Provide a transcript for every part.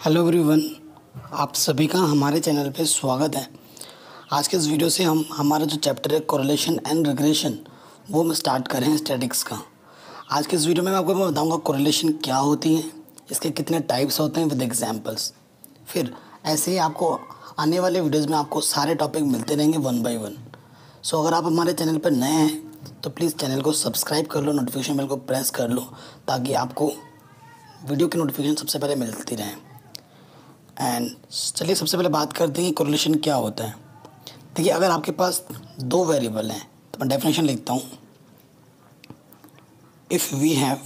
Hello everyone आप सभी का हमारे चैनल पे स्वागत है। आज के इस वीडियो से हम, हमारा जो चैप्टर है कोरिलेशन एंड रिग्रेशन वो हम स्टार्ट कर रहे हैं स्टैटिक्स का। आज के इस वीडियो में मैं आपको बताऊँगा कोरिलेशन क्या होती है, इसके कितने टाइप्स होते हैं विद एग्जांपल्स फिर ऐसे ही आपको आने वाले वीडियोज़ में आपको सारे टॉपिक मिलते रहेंगे वन बाई वन सो अगर आप हमारे चैनल पर नए हैं तो प्लीज़ चैनल को सब्सक्राइब कर लो नोटिफिकेशन बेल को प्रेस कर लो, ताकि आपको वीडियो की नोटिफिकेशन सबसे पहले मिलती रहे। एंड चलिए, सबसे पहले बात करते हैं कोरिलेशन क्या होता है। देखिए, अगर आपके पास दो वेरिएबल हैं तो मैं डेफिनेशन लिखता हूँ। If we have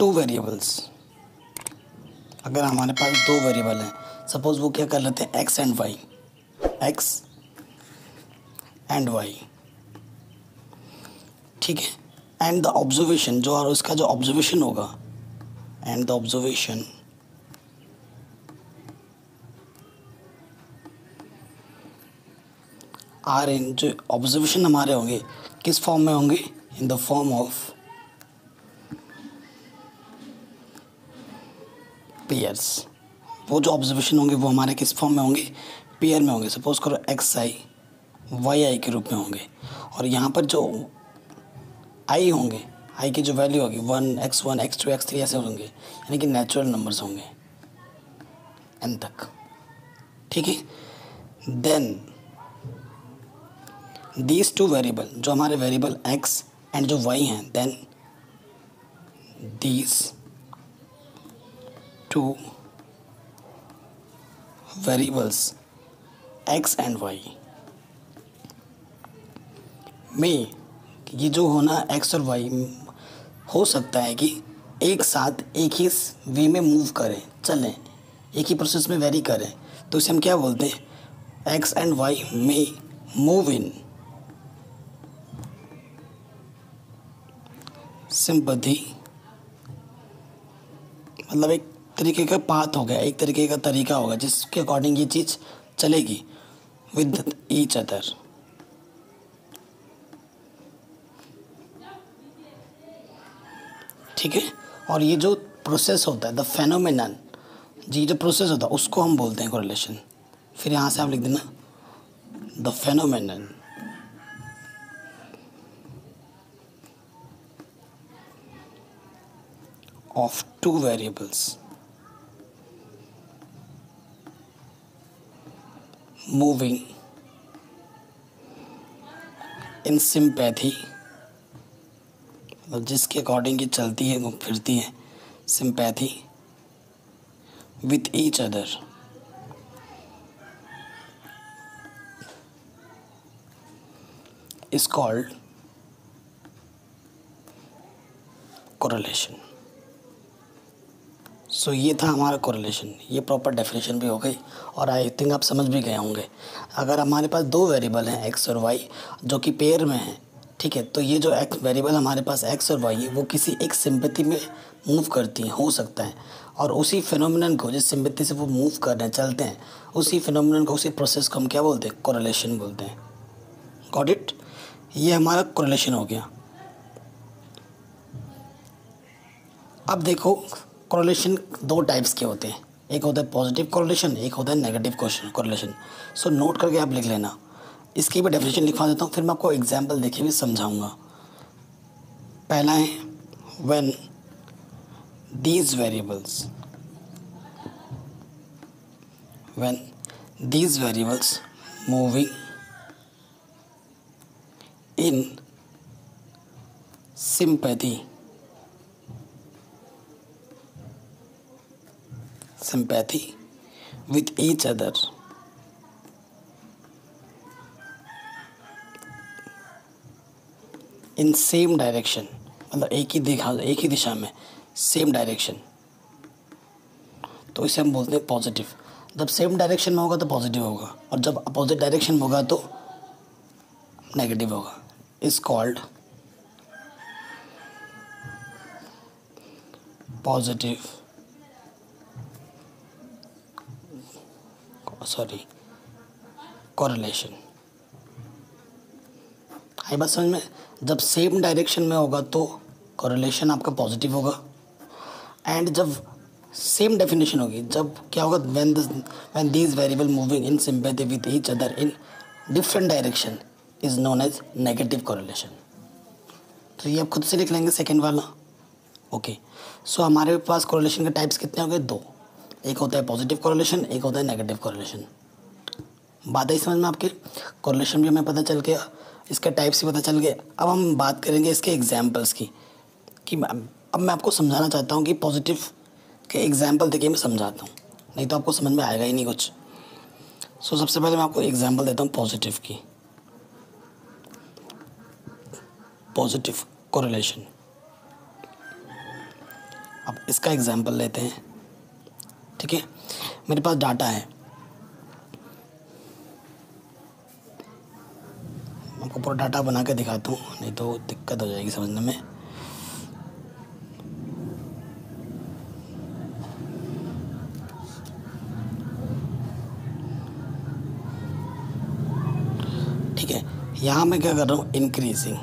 two variables अगर हमारे पास दो वेरिएबल हैं सपोज़ वो क्या कर लेते हैं X and Y X and Y ठीक है? एंड द ऑब्जर्वेशन जो और उसका जो ऑब्जर्वेशन होगा. And the observation are in जो ऑब्जर्वेशन हमारे होंगे, किस फॉर्म में होंगे? In the form of pairs वो जो ऑब्जर्वेशन होंगे, वो हमारे किस फॉर्म में होंगे? पेयर में होंगे. सपोज़ करो एक्स आई वाई आई के रूप में होंगे. और यहाँ पर जो आई होंगे। आई की जो वैल्यू होगी one X one X two X three ऐसे होंगे। यानी कि नेचुरल नंबर्स होंगे। एन तक। ठीक है? देन दीज टू वेरिएबल जो हमारे वेरिएबल एक्स एंड जो वाई हैं then these two variables X and Y में ये जो होना एक्स और वाई हो सकता है कि एक साथ एक ही वे में मूव करें, चलें, एक ही प्रोसेस में वेरी करें तो इसे हम क्या बोलते हैं? एक्स एंड वाई में मूव इन सिंपथी मतलब एक तरीके का पाथ हो गया, एक तरीके का तरीका होगा जिसके अकॉर्डिंग ये चीज़ चलेगी. विद ईच अदर ठीक है? और ये जो प्रोसेस होता है द फेनोमिनन जी जो प्रोसेस होता है, उसको हम बोलते हैं कोरिलेशन फिर यहाँ से आप लिख देना the phenomenon of two variables moving in sympathy मतलब जिसके अकॉर्डिंग ये चलती है घूम फिरती है। Sympathy with each other is called correlation so ये था हमारा कोरिलेशन ये प्रॉपर डेफिनेशन भी हो गई और आई थिंक आप समझ भी गए होंगे। अगर हमारे पास दो वेरिएबल हैं एक्स और वाई जो कि पेयर में हैं ठीक है तो ये जो एक्स वेरिएबल हमारे पास एक्स और वाई है, वो किसी एक सिंपति में मूव करती हैं, हो सकता है। और उसी फिनोमिनन को जिस सिंपति से वो मूव कर रहे हैं, चलते हैं, उसी फिनोमिनन को, उसी प्रोसेस को हम क्या बोलते हैं? कोरिलेशन बोलते हैं। गॉट इट ये हमारा कोरिलेशन हो गया। अब देखो कोरिलेशन दो टाइप्स के होते हैं। एक होता है पॉजिटिव कोरिलेशन एक होता है नेगेटिव कोरिलेशन सो नोट करके आप लिख लेना। इसकी भी डेफिनेशन लिखवा देता हूँ, फिर मैं आपको एग्ज़ाम्पल देखे भी समझाऊँगा। पहला है when these variables when these variables moving in sympathy sympathy with each other in same direction मतलब एक ही दिखा, एक ही दिशा में सेम डायरेक्शन तो इसे हम बोलते हैं पॉजिटिव जब सेम डायरेक्शन में होगा तो पॉजिटिव होगा, और जब अपोजिट डायरेक्शन में होगा तो नेगेटिव होगा. Is called positive sorry correlation I बात समझ में, जब सेम डायरेक्शन में होगा तो कोरिलेशन आपका पॉजिटिव होगा। एंड जब सेम डेफिनेशन होगी, जब क्या होगा when when these variable moving in sympathy with each other in different direction is known as negative correlation तो ये आप खुद से लिख लेंगे सेकेंड वाला। ओके सो हमारे पास कोरिलेशन के टाइप्स कितने हो गए? दो। एक होता है पॉजिटिव कोरिलेशन एक होता है नेगेटिव कोरिलेशन बात है समझ में आपके? कोरिलेशन भी हमें पता चल गया। इसके टाइप्स भी पता चल गए अब हम बात करेंगे इसके एग्जाम्पल्स की, कि अब मैं आपको समझाना चाहता हूँ कि पॉजिटिव के एग्ज़ाम्पल देखिए, मैं समझाता हूँ। नहीं तो आपको समझ में आएगा ही नहीं कुछ। सो सबसे पहले मैं आपको एग्ज़ाम्पल देता हूँ पॉजिटिव की। पॉजिटिव कोरिलेशन अब इसका एग्ज़ाम्पल लेते हैं। ठीक है? मेरे पास डाटा है। आपको पूरा डाटा बना के दिखाता हूँ नहीं तो दिक्कत हो जाएगी समझने में। ठीक है, यहाँ मैं क्या कर रहा हूँ? Increasing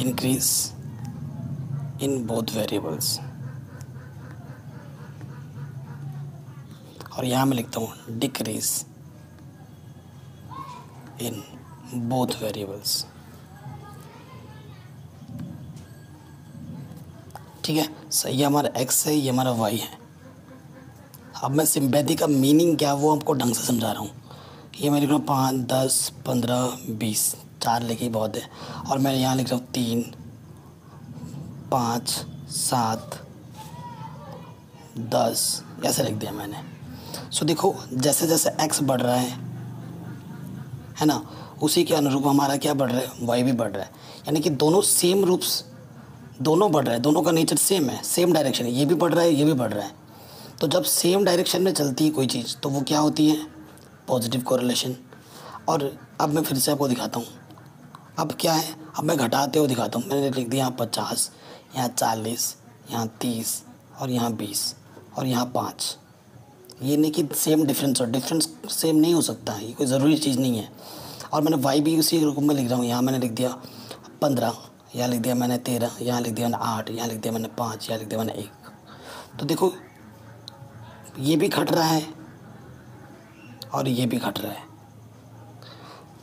increase in both variables और यहाँ मैं लिखता हूँ डिक्रीज इन बोथ वेरिएबल्स ठीक है? सही ये हमारा एक्स है, ये हमारा वाई है। अब मैं सिंपैथी का मीनिंग क्या वो आपको ढंग से समझा रहा हूँ। ये मैं लिख रहा हूँ पाँच, दस, पंद्रह, बीस, चार लिखे ही बहुत है। और मैं यहाँ लिख रहा हूँ तीन, पाँच, सात, दस, ऐसे लिख दिया मैंने। सो देखो जैसे जैसे एक्स बढ़ रहा है है ना? उसी के अनुरूप हमारा क्या बढ़ रहा है? वाई भी बढ़ रहा है। यानी कि दोनों सेम रूप्स दोनों बढ़ रहे हैं। दोनों का नेचर सेम है सेम डायरेक्शन है। ये भी बढ़ रहा है, ये भी बढ़ रहा है। तो जब सेम डायरेक्शन में चलती है कोई चीज़ तो वो क्या होती है? पॉजिटिव कोरिलेशन और अब मैं फिर से आपको दिखाता हूँ। अब क्या है? अब मैं घटाते हुए दिखाता हूँ। मैंने लिख दिया यहाँ पचास, यहाँ चालीस, यहाँ तीस और यहाँ बीस और यहाँ पाँच। ये नहीं कि सेम डिफरेंस हो डिफरेंस सेम नहीं हो सकता ये कोई ज़रूरी चीज़ नहीं है। और मैंने वाई भी उसी रूप में लिख रहा हूँ यहाँ मैंने लिख दिया पंद्रह यहाँ लिख दिया मैंने तेरह यहाँ लिख दिया मैंने आठ यहाँ लिख दिया मैंने पाँच यहाँ लिख दिया मैंने एक। तो देखो ये भी घट रहा है और ये भी घट रहा है।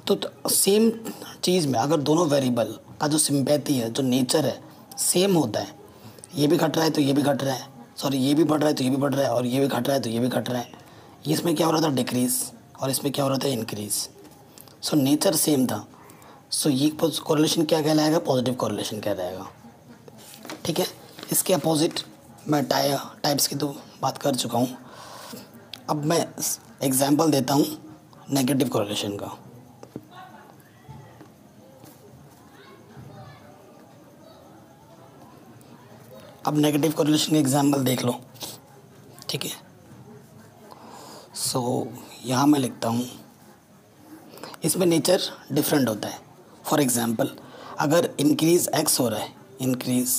तो, तो सेम चीज़ में अगर दोनों वेरिएबल का जो सिंपैथी है जो नेचर है सेम होता है ये भी घट रहा है तो ये भी घट रहा है। सॉरी, ये भी बढ़ रहा है तो ये भी बढ़ रहा है, और ये भी घट रहा है तो ये भी घट रहा है। इसमें क्या हो रहा था? डिक्रीज और इसमें क्या हो रहा था? इंक्रीज सो नेचर सेम था। सो ये कोरिलेशन क्या कहलाएगा? पॉजिटिव कोरिलेशन कहलाएगा। ठीक है? इसके अपोजिट मैं टाइ टाइप्स की तो बात कर चुका हूँ। अब मैं एग्जांपल देता हूँ नेगेटिव कोरिलेशन का। अब नेगेटिव कोरिलेशन का एग्जांपल देख लो। ठीक है? सो so, यहाँ मैं लिखता हूँ। इसमें नेचर डिफरेंट होता है। फॉर एग्ज़ाम्पल अगर इंक्रीज एक्स हो रहा है इंक्रीज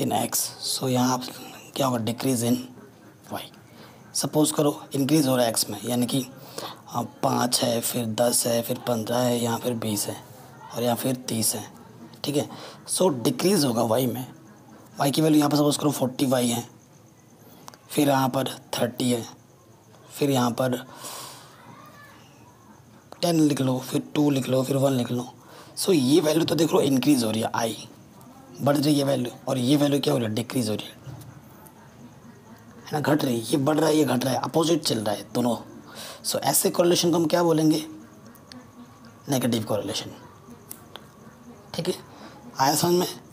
इन एक्स सो यहाँ आप क्या होगा? डिक्रीज इन वाई सपोज़ करो इंक्रीज़ हो रहा है एक्स में यानी कि पाँच है फिर दस है फिर पंद्रह है यहाँ फिर बीस है और यहाँ फिर तीस है। ठीक है? सो डिक्रीज़ होगा वाई में। वाई की वैल्यू यहाँ पर सपोज़ करो फोर्टी वाई है, फिर यहाँ पर थर्टी है, फिर यहाँ पर टेन लिख लो, फिर टू लिख लो, फिर वन लिख लो। सो ये वैल्यू तो देख लो इंक्रीज़ हो रही है आई बढ़ रही है वैल्यू और ये वैल्यू क्या हो रही है? डिक्रीज़ हो रही है। है ना, घट रही है, ये बढ़ रहा है, ये घट रहा है अपोजिट चल रहा है दोनों। सो ऐसे कोरिलेशन को हम क्या बोलेंगे? नेगेटिव कोरिलेशन ठीक है? आया समझ में?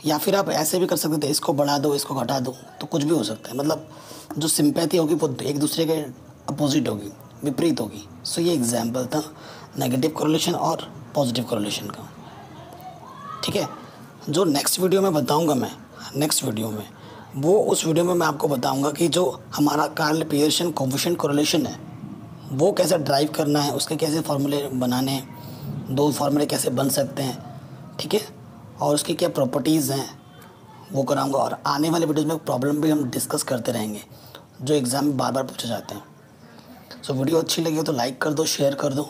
या फिर आप ऐसे भी कर सकते थे इसको बढ़ा दो, इसको घटा दो तो कुछ भी हो सकता है। मतलब जो सिंपैथी होगी, वो एक दूसरे के अपोजिट होगी, विपरीत होगी। सो ये एग्ज़ाम्पल था नेगेटिव कोरिलेशन और पॉजिटिव कोरिलेशन का। ठीक है? जो नेक्स्ट वीडियो में बताऊँगा मैं नेक्स्ट वीडियो में, वो उस वीडियो में मैं आपको बताऊँगा कि जो हमारा कार्ल पियर्सन कोफिशन कोरिलेशन है, वो कैसे ड्राइव करना है, उसके कैसे फार्मूले बनाने हैं, दो फार्मूले कैसे बन सकते हैं। ठीक है? और उसकी क्या प्रॉपर्टीज़ हैं वो कराऊँगा। और आने वाले वीडियोज़ में प्रॉब्लम भी हम डिस्कस करते रहेंगे जो एग्ज़ाम में बार बार पूछे जाते हैं। सो so, वीडियो अच्छी लगी हो तो लाइक कर दो शेयर कर दो।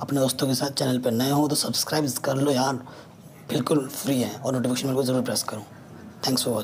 अपने दोस्तों के साथ चैनल पर नए हो तो सब्सक्राइब कर लो यार। बिल्कुल फ्री है और नोटिफिकेशन बिल्कुल ज़रूर प्रेस करूँ। Thanks for watching